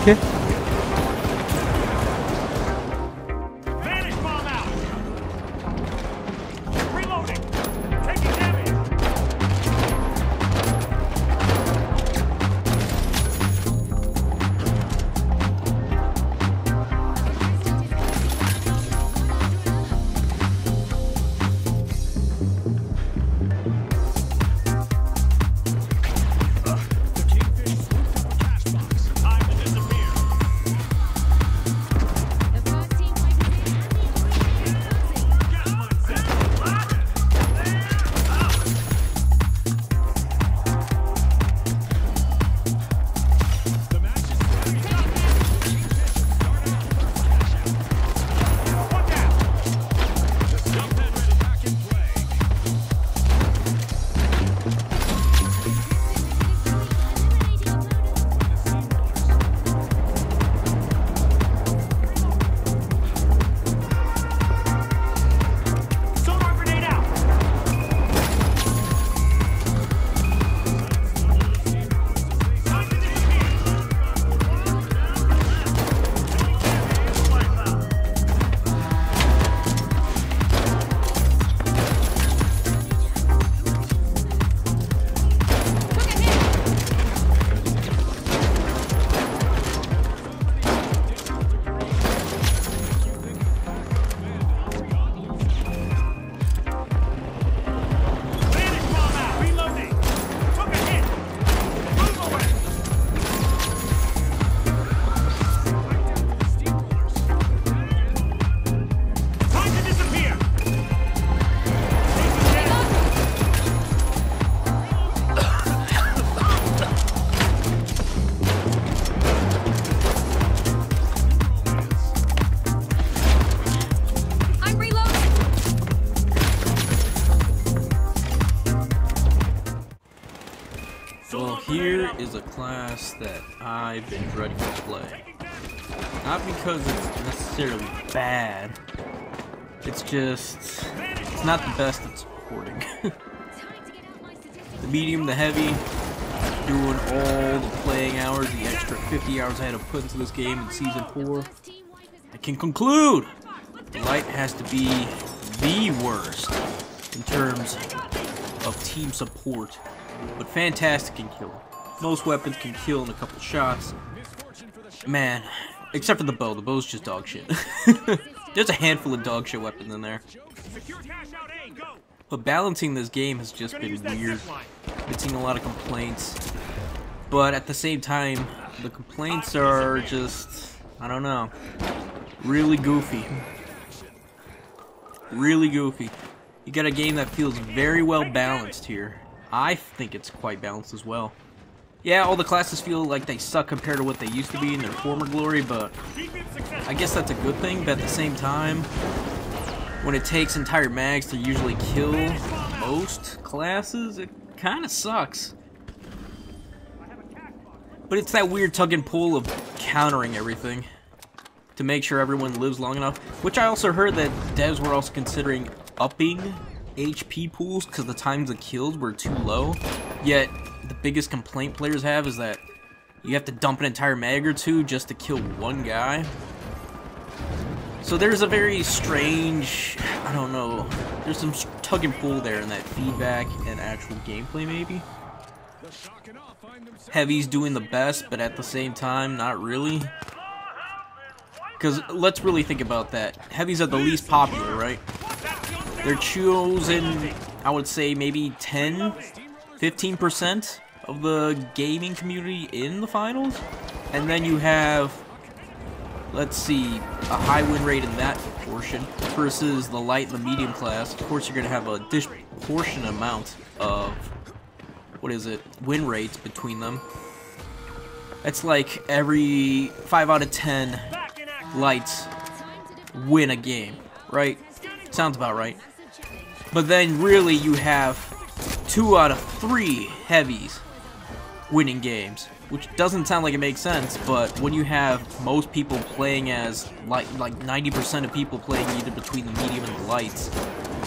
Okay. Vanish I've been dreading to play. Not because it's necessarily bad. It's just it's not the best at supporting. The medium, the heavy, doing all the playing hours, the extra 50 hours I had to put into this game in season four. First team wipers I can conclude the light has to be the worst in terms of team support, but fantastic in kill. Most weapons can kill in a couple shots. Man, except for the bow. The bow's just dog shit. There's a handful of dog shit weapons in there. Secure cash out A. Go. But balancing this game has just been weird. Been seeing a lot of complaints. But at the same time, the complaints are just, I don't know, really goofy. Really goofy. You got a game that feels very well balanced here. I think it's quite balanced as well. Yeah, all the classes feel like they suck compared to what they used to be in their former glory, but. I guess that's a good thing, but at the same time, when it takes entire mags to usually kill most classes, it kind of sucks. But it's that weird tug and pull of countering everything to make sure everyone lives long enough. Which I also heard that devs were also considering upping HP pools because the times of kills were too low. Yet, the biggest complaint players have is that you have to dump an entire mag or two just to kill one guy. So there's a very strange, I don't know, there's some tug and pull there in that feedback and actual gameplay maybe. Heavy's doing the best, but at the same time, not really. Because let's really think about that. Heavies are the least popular, right? They're chosen, I would say, maybe 10, 15% of the gaming community in the finals. And then you have let's see, a high win rate in that portion versus the light and the medium class. Of course, you're going to have a disproportionate amount of, what is it, win rates between them. It's like every 5 out of 10 Back in action. lights win a game, right? Sounds about right. But then really you have 2 out of 3 heavies winning games, which doesn't sound like it makes sense, but when you have most people playing as like like 90% of people playing either between the medium and the lights,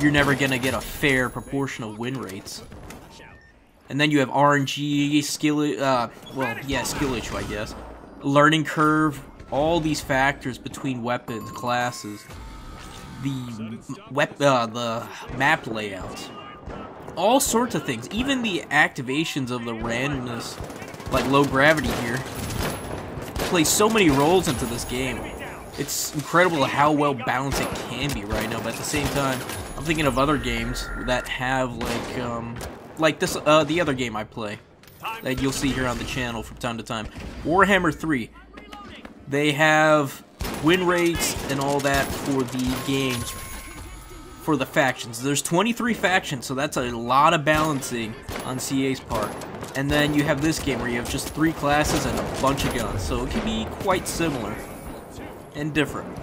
you're never to get a fair proportion of win rates. And then you have RNG, skill, uh, well, yeah, skill issue, I guess. Learning curve, all these factors between weapons, classes, the wep uh, the map layout, all sorts of things. Even the activations of the randomness, like low gravity here, play so many roles into this game. It's incredible how well balanced it can be right now, but at the same time, I'm thinking of other games that have like, um, like this, uh, the other game I play that you'll see here on the channel from time to time, Warhammer 3. They have win rates and all that for the games for the factions. There's 23 factions, so that's a lot of balancing on CA's part. And then you have this game where you have just three classes and a bunch of guns, so it can be quite similar and different.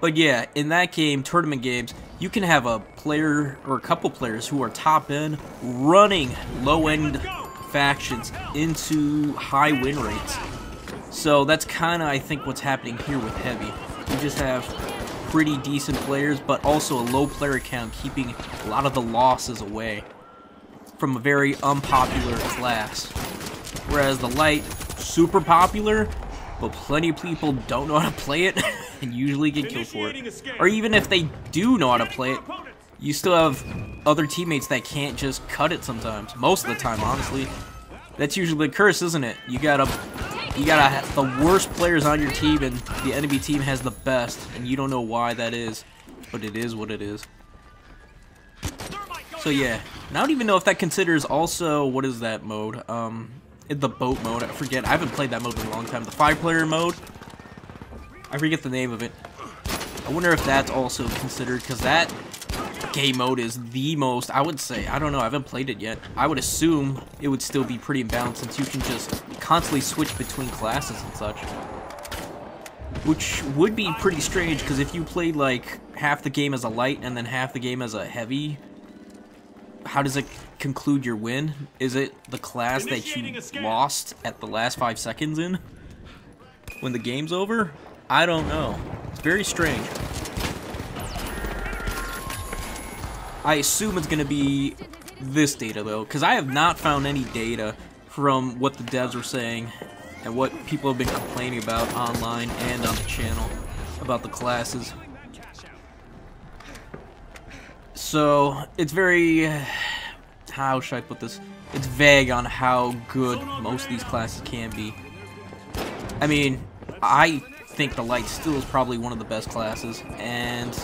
But yeah, in that game, tournament games, you can have a player or a couple players who are top end running low end factions into high win rates. So that's kind of, I think, what's happening here with Heavy. You just have pretty decent players, but also a low player count, keeping a lot of the losses away from a very unpopular class. Whereas the Light, super popular, but plenty of people don't know how to play it and usually get killed for it. Or even if they do know how to play it, you still have other teammates that can't just cut it sometimes. Most of the time, honestly. That's usually the curse, isn't it? You gotta, you gotta have the worst players on your team, and the enemy team has the best, and you don't know why that is, but it is what it is. So yeah, and I don't even know if that considers also what is that mode? Um, the boat mode. I forget. I haven't played that mode in a long time. The five-player mode. I forget the name of it. I wonder if that's also considered because that game mode is the most, I would say, I don't know, I haven't played it yet. I would assume it would still be pretty imbalanced since you can just constantly switch between classes and such. Which would be pretty strange because if you played like half the game as a light and then half the game as a heavy, how does it conclude your win? Is it the class that you Initiating a scan. lost at the last five seconds in? When the game's over? I don't know. It's very strange. I assume it's going to be this data, though, because I have not found any data from what the devs were saying and what people have been complaining about online and on the channel about the classes. So, it's very... How should I put this? It's vague on how good most of these classes can be. I mean, I think the light still is probably one of the best classes, and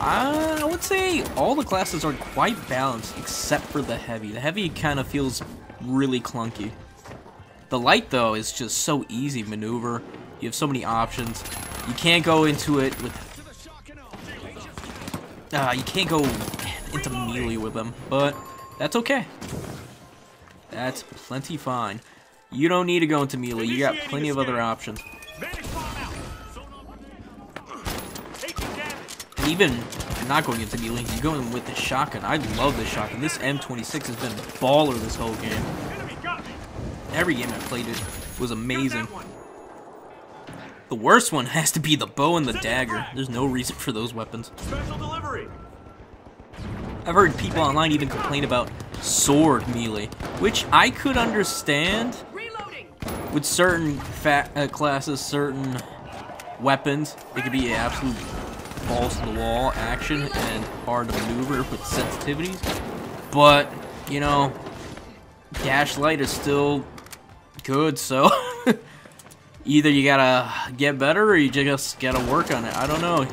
I would say all the classes are quite balanced except for the heavy. The heavy kind of feels really clunky. The light, though, is just so easy maneuver. You have so many options. You can't go into it with... Uh, you can't go into melee with them, but that's okay. That's plenty fine. You don't need to go into melee. You got plenty of other options. Even not going into melee, you're going with the shotgun. I love this shotgun. This M26 has been a baller this whole game. Enemy got me. Every game I played it was amazing. The worst one has to be the bow and the dagger. There's no reason for those weapons. I've heard people online even complain about sword melee, which I could understand with certain fa uh, classes, certain weapons. It could be absolute balls to the wall action and hard to maneuver with sensitivities. But, you know, Dash Light is still good, so either you gotta get better or you just gotta work on it. I don't know.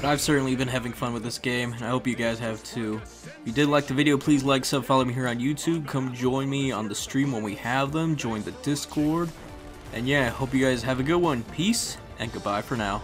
But I've certainly been having fun with this game, and I hope you guys have too. If you did like the video, please like, sub, follow me here on YouTube. Come join me on the stream when we have them. Join the Discord. And yeah, hope you guys have a good one. Peace and goodbye for now.